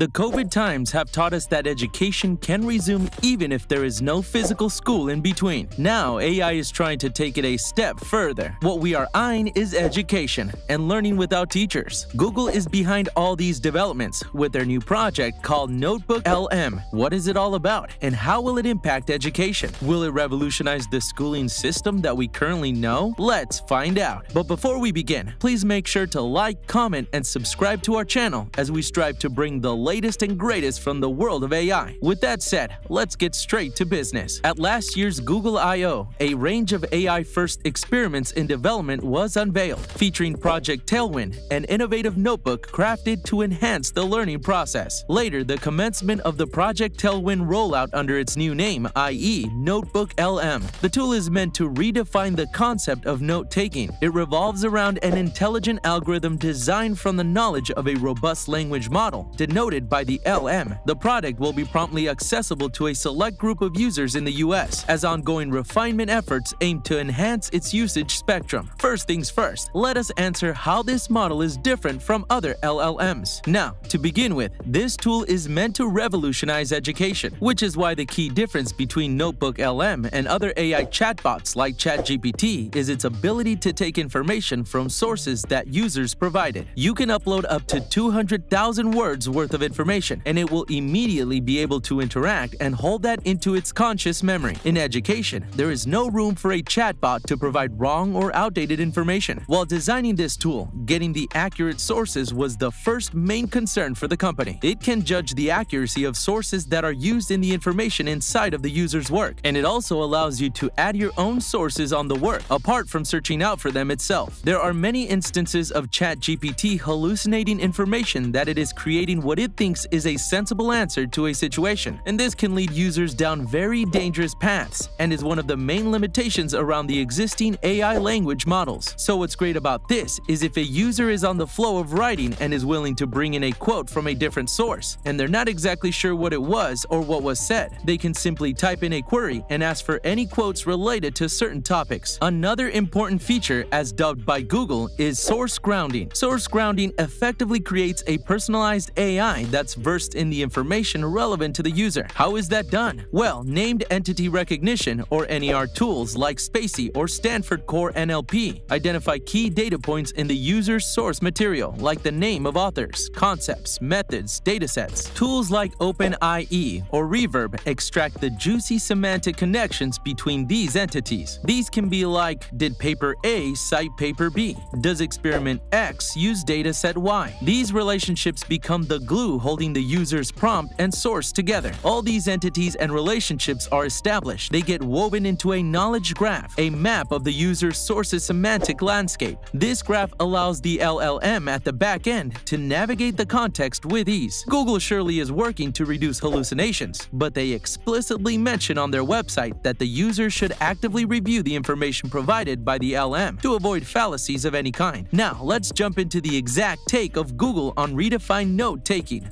The COVID times have taught us that education can resume even if there is no physical school in between. Now, AI is trying to take it a step further. What we are eyeing is education and learning without teachers. Google is behind all these developments with their new project called Notebook LM. What is it all about and how will it impact education? Will it revolutionize the schooling system that we currently know? Let's find out. But before we begin, please make sure to like, comment, and subscribe to our channel as we strive to bring the latest and greatest from the world of AI. With that said, let's get straight to business. At last year's Google I/O, a range of AI-first experiments in development was unveiled, featuring Project Tailwind, an innovative notebook crafted to enhance the learning process. Later, the commencement of the Project Tailwind rollout under its new name, i.e. Notebook LM. The tool is meant to redefine the concept of note-taking. It revolves around an intelligent algorithm designed from the knowledge of a robust language model, denoted by the LM. The product will be promptly accessible to a select group of users in the US as ongoing refinement efforts aim to enhance its usage spectrum. First things first, let us answer how this model is different from other LLMs. Now, to begin with, this tool is meant to revolutionize education, which is why the key difference between Notebook LM and other AI chatbots like ChatGPT is its ability to take information from sources that users provided. You can upload up to 200,000 words worth of information, and it will immediately be able to interact and hold that into its conscious memory. In education, there is no room for a chatbot to provide wrong or outdated information. While designing this tool, getting the accurate sources was the first main concern for the company. It can judge the accuracy of sources that are used in the information inside of the user's work, and it also allows you to add your own sources on the work, apart from searching out for them itself. There are many instances of ChatGPT hallucinating information that it is creating what it thinks is a sensible answer to a situation, and this can lead users down very dangerous paths and is one of the main limitations around the existing AI language models. So what's great about this is if a user is on the flow of writing and is willing to bring in a quote from a different source, and they're not exactly sure what it was or what was said, they can simply type in a query and ask for any quotes related to certain topics. Another important feature, as dubbed by Google, is source grounding. Source grounding effectively creates a personalized AI that's versed in the information relevant to the user. How is that done? Well, named entity recognition or NER tools like spaCy or Stanford Core NLP identify key data points in the user's source material like the name of authors, concepts, methods, datasets. Tools like OpenIE or Reverb extract the juicy semantic connections between these entities. These can be like, did paper A cite paper B? Does experiment X use dataset Y? These relationships become the glue holding the user's prompt and source together. All these entities and relationships are established. They get woven into a knowledge graph, a map of the user's source's semantic landscape. This graph allows the LLM at the back end to navigate the context with ease. Google surely is working to reduce hallucinations, but they explicitly mention on their website that the user should actively review the information provided by the LM to avoid fallacies of any kind. Now, let's jump into the exact take of Google on redefined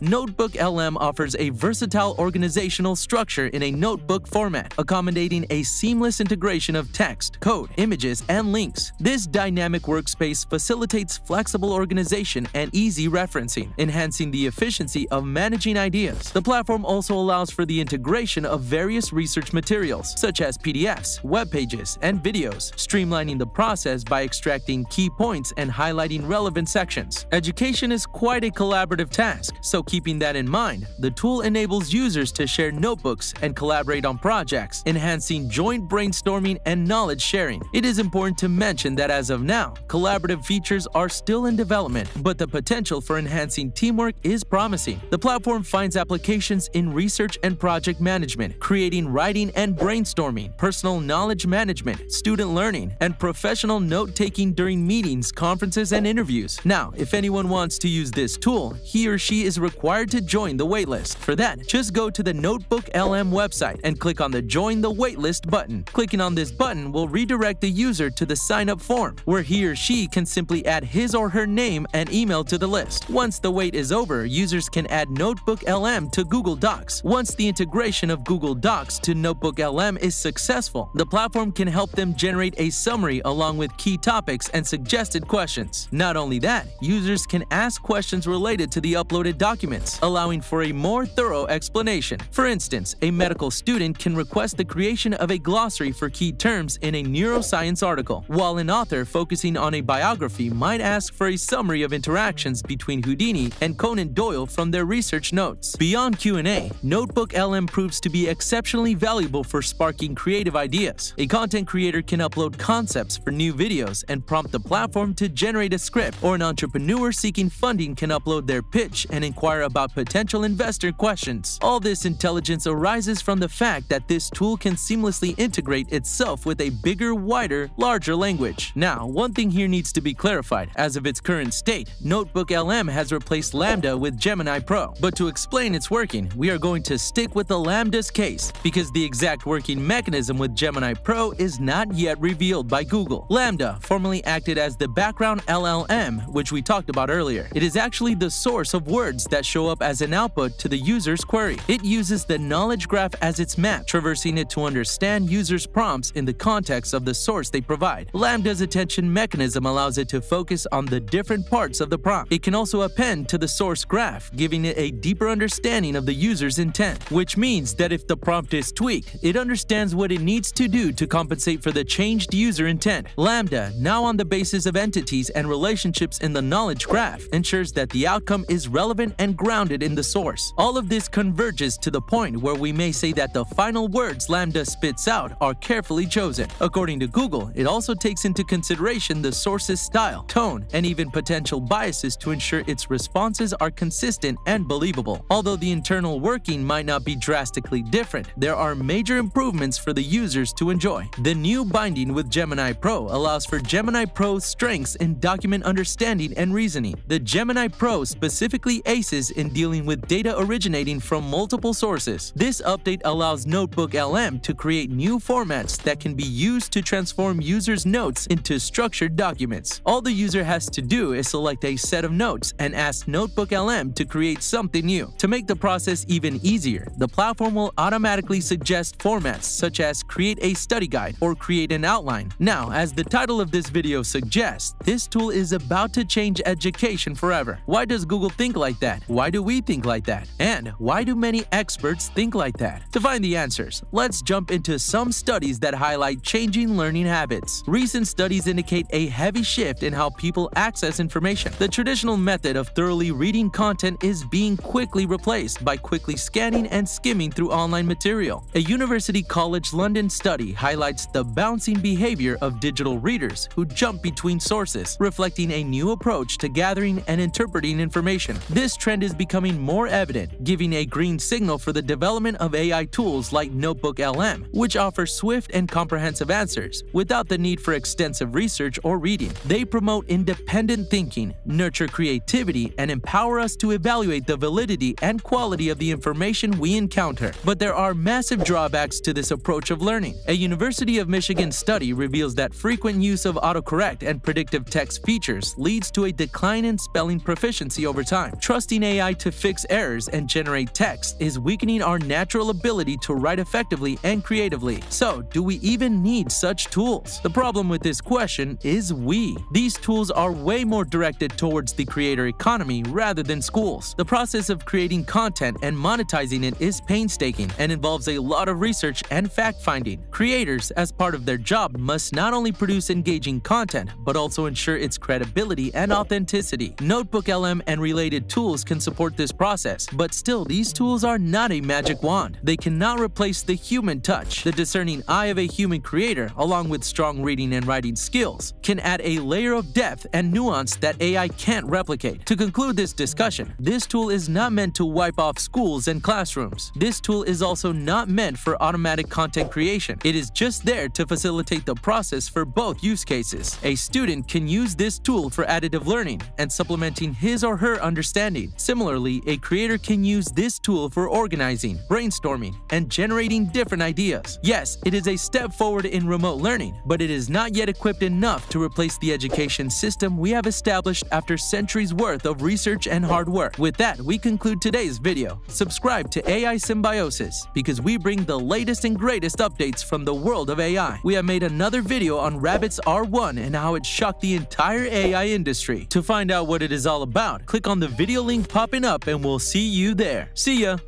Notebook LM offers a versatile organizational structure in a notebook format, accommodating a seamless integration of text, code, images, and links. This dynamic workspace facilitates flexible organization and easy referencing, enhancing the efficiency of managing ideas. The platform also allows for the integration of various research materials, such as PDFs, web pages, and videos, streamlining the process by extracting key points and highlighting relevant sections. Education is quite a collaborative task, so keeping that in mind, the tool enables users to share notebooks and collaborate on projects, enhancing joint brainstorming and knowledge sharing. It is important to mention that as of now, collaborative features are still in development, but the potential for enhancing teamwork is promising. The platform finds applications in research and project management, creating writing and brainstorming, personal knowledge management, student learning, and professional note-taking during meetings, conferences, and interviews. Now, if anyone wants to use this tool, he or she is required to join the waitlist. For that, just go to the Notebook LM website and click on the Join the Waitlist button. Clicking on this button will redirect the user to the sign-up form, where he or she can simply add his or her name and email to the list. Once the wait is over, users can add Notebook LM to Google Docs. Once the integration of Google Docs to Notebook LM is successful, the platform can help them generate a summary along with key topics and suggested questions. Not only that, users can ask questions related to the uploaded document documents, allowing for a more thorough explanation. For instance, a medical student can request the creation of a glossary for key terms in a neuroscience article, while an author focusing on a biography might ask for a summary of interactions between Houdini and Conan Doyle from their research notes. Beyond Q&A, Notebook LM proves to be exceptionally valuable for sparking creative ideas. A content creator can upload concepts for new videos and prompt the platform to generate a script, or an entrepreneur seeking funding can upload their pitch and inquire about potential investor questions. All this intelligence arises from the fact that this tool can seamlessly integrate itself with a bigger, wider, larger language. Now, one thing here needs to be clarified. As of its current state, Notebook LM has replaced LaMDA with Gemini Pro. But to explain its working, we are going to stick with the LaMDA's case because the exact working mechanism with Gemini Pro is not yet revealed by Google. LaMDA formerly acted as the background LLM, which we talked about earlier. It is actually the source of words that show up as an output to the user's query. It uses the knowledge graph as its map, traversing it to understand users' prompts in the context of the source they provide. LaMDA's attention mechanism allows it to focus on the different parts of the prompt. It can also append to the source graph, giving it a deeper understanding of the user's intent, which means that if the prompt is tweaked, it understands what it needs to do to compensate for the changed user intent. LaMDA, now on the basis of entities and relationships in the knowledge graph, ensures that the outcome is relevant and grounded in the source. All of this converges to the point where we may say that the final words LaMDA spits out are carefully chosen. According to Google, it also takes into consideration the source's style, tone, and even potential biases to ensure its responses are consistent and believable. Although the internal working might not be drastically different, there are major improvements for the users to enjoy. The new binding with Gemini Pro allows for Gemini Pro's strengths in document understanding and reasoning. The Gemini Pro specifically aces in dealing with data originating from multiple sources. This update allows Notebook LM to create new formats that can be used to transform users' notes into structured documents. All the user has to do is select a set of notes and ask Notebook LM to create something new. To make the process even easier, the platform will automatically suggest formats such as create a study guide or create an outline. Now, as the title of this video suggests, this tool is about to change education forever. Why does Google think like that? Why do we think like that? And why do many experts think like that? To find the answers, let's jump into some studies that highlight changing learning habits. Recent studies indicate a heavy shift in how people access information. The traditional method of thoroughly reading content is being quickly replaced by quickly scanning and skimming through online material. A University College London study highlights the bouncing behavior of digital readers who jump between sources, reflecting a new approach to gathering and interpreting information. This trend is becoming more evident, giving a green signal for the development of AI tools like Notebook LM, which offer swift and comprehensive answers without the need for extensive research or reading. They promote independent thinking, nurture creativity, and empower us to evaluate the validity and quality of the information we encounter. But there are massive drawbacks to this approach of learning. A University of Michigan study reveals that frequent use of autocorrect and predictive text features leads to a decline in spelling proficiency over time. Trusting AI to fix errors and generate text is weakening our natural ability to write effectively and creatively. So, do we even need such tools? The problem with this question is we. These tools are way more directed towards the creator economy rather than schools. The process of creating content and monetizing it is painstaking and involves a lot of research and fact-finding. Creators, as part of their job, must not only produce engaging content, but also ensure its credibility and authenticity. Notebook LM and related tools can support this process, but still, these tools are not a magic wand. They cannot replace the human touch. The discerning eye of a human creator, along with strong reading and writing skills, can add a layer of depth and nuance that AI can't replicate. To conclude this discussion, this tool is not meant to wipe off schools and classrooms. This tool is also not meant for automatic content creation. It is just there to facilitate the process for both use cases. A student can use this tool for additive learning and supplementing his or her understanding. Similarly, a creator can use this tool for organizing, brainstorming, and generating different ideas. Yes, it is a step forward in remote learning, but it is not yet equipped enough to replace the education system we have established after centuries worth of research and hard work. With that, we conclude today's video. Subscribe to AI Symbiosis because we bring the latest and greatest updates from the world of AI. We have made another video on Rabbit's R1 and how it shocked the entire AI industry. To find out what it is all about, click on the video link popping up and we'll see you there. See ya!